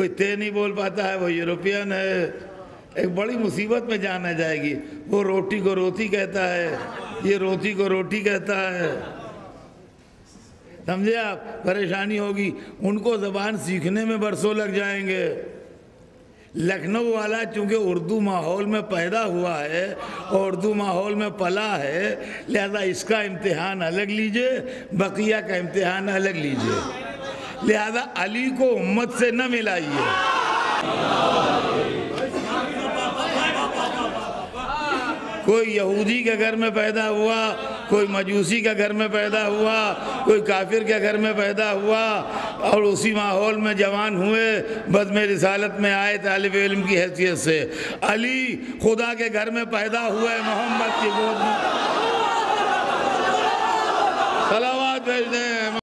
कोई ते नहीं बोल पाता है, वो यूरोपियन है। एक बड़ी मुसीबत में जाना जाएगी। वो रोटी को रोटी कहता है, ये रोटी को रोटी कहता है। समझे आप? परेशानी होगी। उनको जबान सीखने में बरसों लग जाएँगे। लखनऊ वाला चूँकि उर्दू माहौल में पैदा हुआ है और उर्दू माहौल में पला है, लिहाजा इसका इम्तिहान अलग लीजिए, बकिया का इम्तिहान अलग लीजिए। लिहाजा अली को उम्मत से न मिलाइए। कोई यहूदी के घर में पैदा हुआ, कोई मजूसी के घर में पैदा हुआ, कोई काफिर के घर में पैदा हुआ, और उसी माहौल में जवान हुए बद में रिसालत में आए तालब इल्म की हैसियत से। अली खुदा के घर में पैदा हुए मोहम्मद की गोद में। सलावात भेज दें।